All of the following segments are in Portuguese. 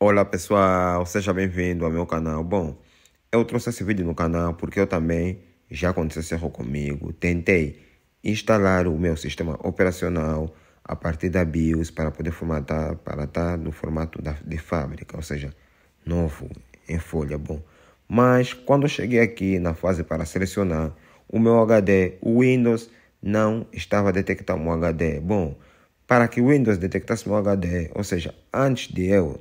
Olá pessoal, seja bem-vindo ao meu canal. Bom, eu trouxe esse vídeo no canal porque eu também já aconteceu esse erro comigo. Tentei instalar o meu sistema operacional a partir da BIOS para poder formatar, para estar no formato da, de fábrica, ou seja, novo, em folha. Bom, mas quando eu cheguei aqui na fase para selecionar o meu HD, o Windows não estava detectando um HD. Bom, para que o Windows detectasse meu HD, ou seja, antes de eu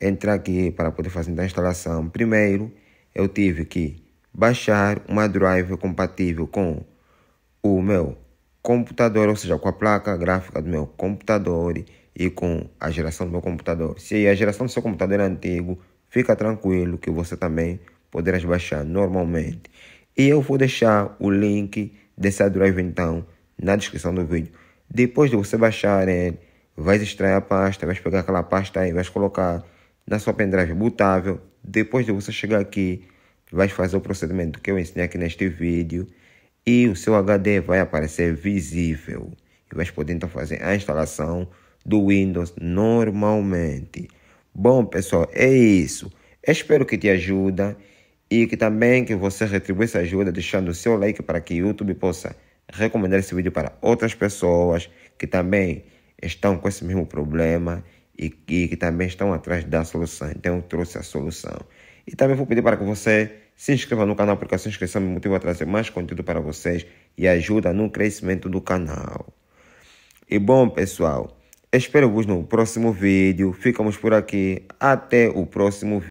entrar aqui para poder fazer a instalação, primeiro eu tive que baixar uma drive compatível com o meu computador, ou seja, com a placa gráfica do meu computador e com a geração do meu computador. Se a geração do seu computador é antigo, fica tranquilo que você também poderá baixar normalmente. E eu vou deixar o link dessa drive então na descrição do vídeo. Depois de você baixar ele, vai extrair a pasta, vai pegar aquela pasta aí, vai colocar na sua pendrive botável. Depois de você chegar aqui, vai fazer o procedimento que eu ensinei aqui neste vídeo e o seu HD vai aparecer visível. E vai poder então fazer a instalação do Windows normalmente. Bom, pessoal, é isso. Espero que te ajude e que também que você retribua essa ajuda deixando o seu like para que o YouTube possa recomendar esse vídeo para outras pessoas que também estão com esse mesmo problema e, que também estão atrás da solução. Então eu trouxe a solução. E também vou pedir para que você se inscreva no canal, porque a sua inscrição me motiva a trazer mais conteúdo para vocês e ajuda no crescimento do canal. E bom, pessoal, espero-vos no próximo vídeo. Ficamos por aqui. Até o próximo vídeo.